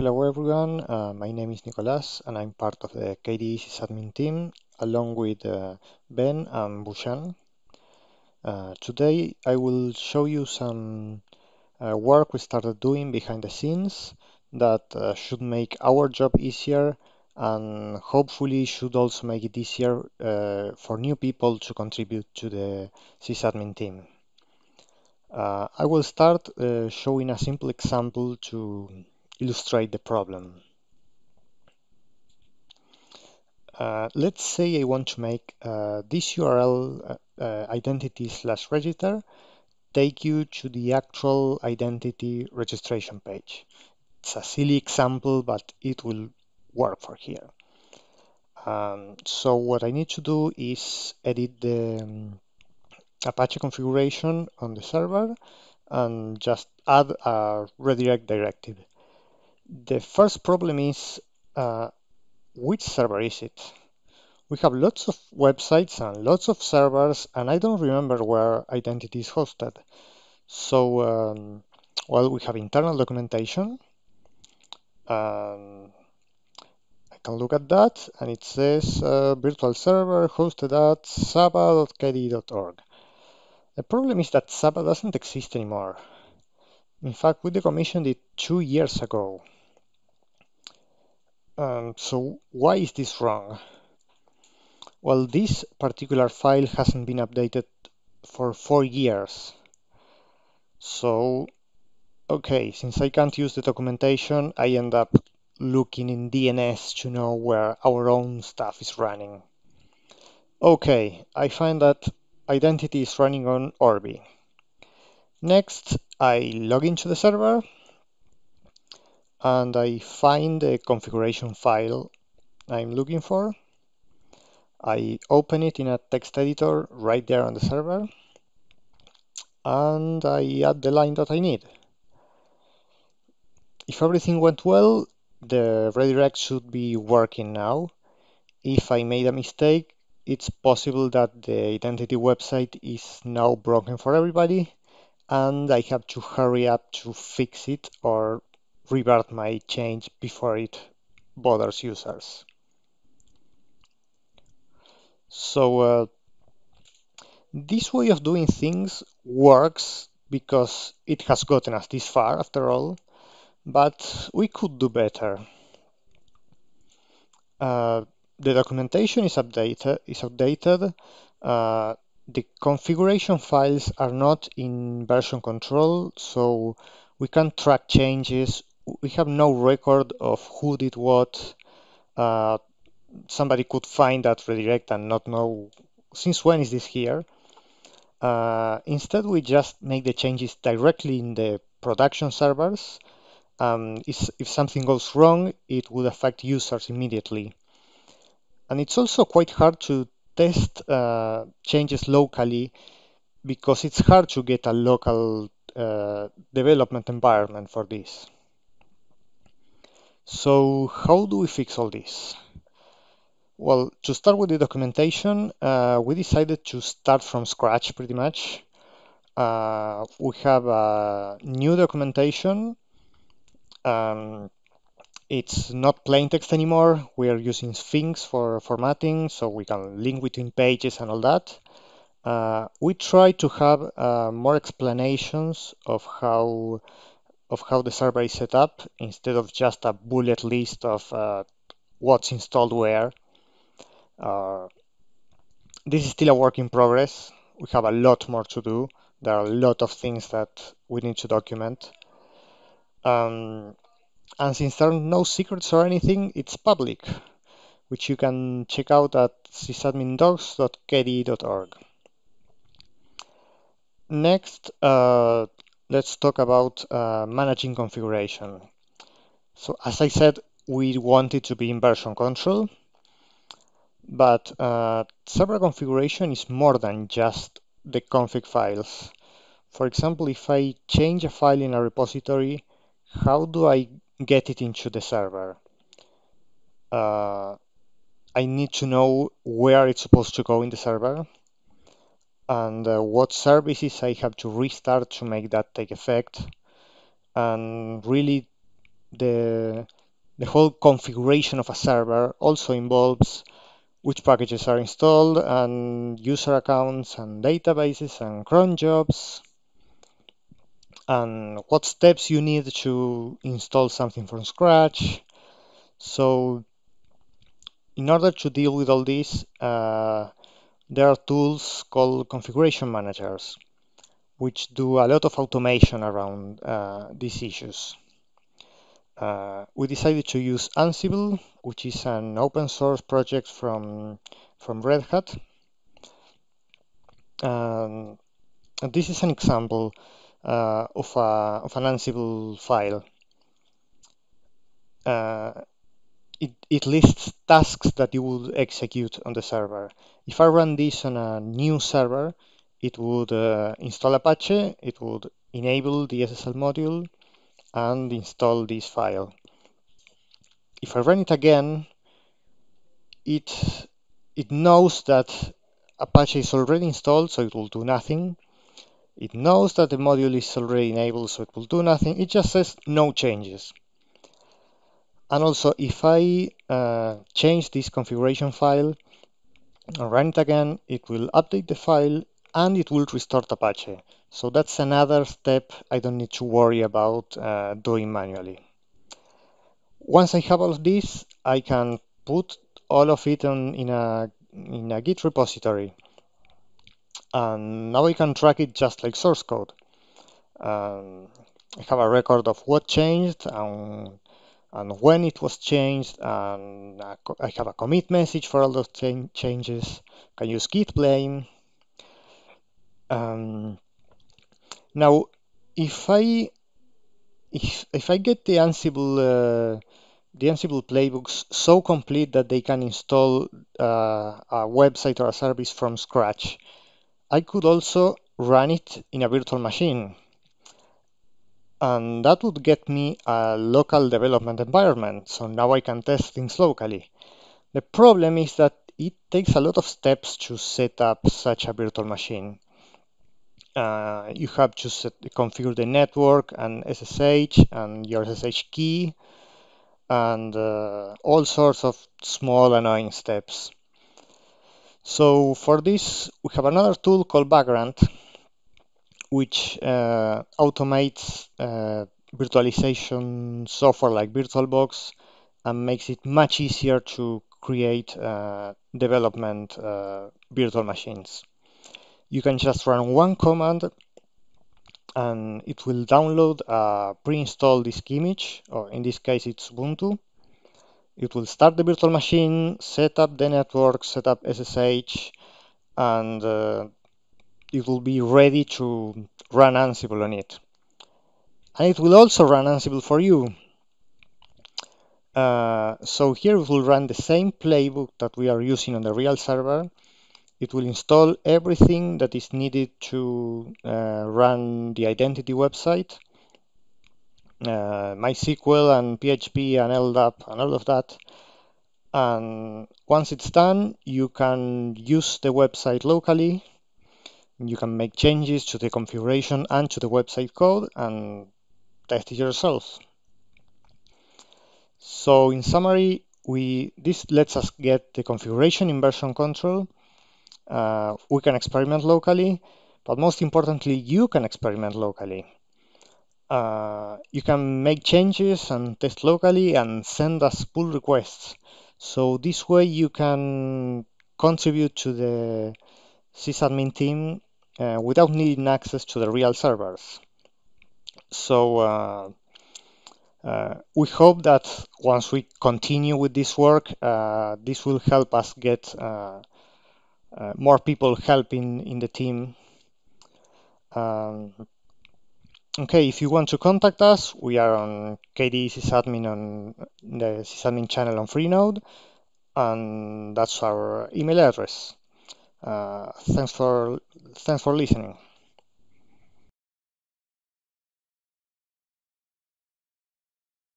Hello everyone, uh, my name is Nicolás and I'm part of the KDE sysadmin team along with uh, Ben and Bhushan. Uh, today I will show you some uh, work we started doing behind the scenes that uh, should make our job easier and hopefully should also make it easier uh, for new people to contribute to the sysadmin team. I will start showing a simple example to illustrate the problem. Uh, let's say I want to make uh, this URL uh, uh, identity slash register take you to the actual identity registration page. It's a silly example, but it will work for here. Um, so what I need to do is edit the um, Apache configuration on the server and just add a redirect directive. The first problem is uh, which server is it? We have lots of websites and lots of servers, and I don't remember where identity is hosted. So, um, well, we have internal documentation. Um, I can look at that, and it says uh, virtual server hosted at saba.kde.org. The problem is that Saba doesn't exist anymore. In fact, we decommissioned it two years ago. Um, so why is this wrong? Well, this particular file hasn't been updated for four years. So, okay, since I can't use the documentation, I end up looking in DNS to know where our own stuff is running. Okay, I find that identity is running on Orbi. Next, I log into the server and I find the configuration file I'm looking for. I open it in a text editor right there on the server and I add the line that I need. If everything went well, the redirect should be working now. If I made a mistake, it's possible that the identity website is now broken for everybody and I have to hurry up to fix it or revert my change before it bothers users. So uh, this way of doing things works because it has gotten us this far after all, but we could do better. Uh, the documentation is updated. Is outdated. Uh, the configuration files are not in version control, so we can't track changes we have no record of who did what. Uh, somebody could find that redirect and not know since when is this here. Uh, instead, we just make the changes directly in the production servers. Um, if, something goes wrong, it would affect users immediately. And it's also quite hard to test uh, changes locally because it's hard to get a local uh, development environment for this. So how do we fix all this? Well, to start with the documentation, uh, we decided to start from scratch pretty much. Uh, we have a new documentation. Um, it's not plain text anymore. We are using Sphinx for formatting, so we can link between pages and all that. Uh, we try to have uh, more explanations of how of how the server is set up instead of just a bullet list of uh, what's installed where. Uh, this is still a work in progress. We have a lot more to do. There are a lot of things that we need to document. Um, and since there are no secrets or anything, it's public, which you can check out at sysadmindocs.kde.org. Next, uh, let's talk about uh, managing configuration. So as I said, we want it to be in version control, but uh, server configuration is more than just the config files. For example, if I change a file in a repository, how do I get it into the server? Uh, I need to know where it's supposed to go in the server and uh, what services I have to restart to make that take effect. And really, the, the whole configuration of a server also involves which packages are installed and user accounts and databases and cron jobs and what steps you need to install something from scratch. So in order to deal with all this, uh, there are tools called configuration managers, which do a lot of automation around uh, these issues. Uh, we decided to use Ansible, which is an open source project from, from Red Hat. Um, this is an example uh, of, a, of an Ansible file. Uh, it, it lists tasks that you would execute on the server. If I run this on a new server, it would uh, install Apache, it would enable the SSL module, and install this file. If I run it again, it, it knows that Apache is already installed, so it will do nothing. It knows that the module is already enabled, so it will do nothing. It just says no changes. And also, if I uh, change this configuration file and run it again, it will update the file and it will restart Apache. So that's another step I don't need to worry about uh, doing manually. Once I have all of this, I can put all of it on, in, a, in a Git repository. And now I can track it just like source code. Um, I have a record of what changed and, and when it was changed, and I have a commit message for all those changes. Can use git blame. Um, now, if I if if I get the Ansible uh, the Ansible playbooks so complete that they can install uh, a website or a service from scratch, I could also run it in a virtual machine. And that would get me a local development environment, so now I can test things locally. The problem is that it takes a lot of steps to set up such a virtual machine uh, you have to set, configure the network and SSH and your SSH key and uh, all sorts of small annoying steps. So for this, we have another tool called Vagrant, which uh, automates uh, virtualization software like VirtualBox and makes it much easier to create uh, development uh, virtual machines you can just run one command and it will download a pre-installed disk image, or in this case it's Ubuntu. It will start the virtual machine, set up the network, set up SSH, and uh, it will be ready to run Ansible on it. And it will also run Ansible for you. Uh, so here we will run the same playbook that we are using on the real server, it will install everything that is needed to uh, run the identity website, uh, MySQL and PHP and LDAP and all of that. And once it's done, you can use the website locally. You can make changes to the configuration and to the website code and test it yourself. So in summary, we this lets us get the configuration in version control uh, we can experiment locally, but most importantly, you can experiment locally. Uh, you can make changes and test locally and send us pull requests. So this way you can contribute to the sysadmin team uh, without needing access to the real servers. So uh, uh, we hope that once we continue with this work, uh, this will help us get more people helping in the team. Um, okay, if you want to contact us, we are on KDE sysadmin on the sysadmin channel on Freenode, and that's our email address. Uh, thanks for thanks for listening.